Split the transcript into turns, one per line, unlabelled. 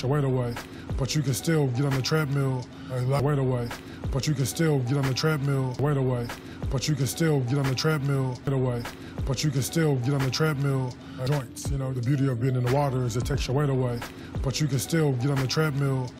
your weight away, but you can still get on the treadmill. And lock weight away, but you can still get on the treadmill, weight away, but you can still get on the treadmill, weight away, but you can still get on the treadmill, joints. You know, the beauty of being in the water is it takes your weight away, but you can still get on the treadmill.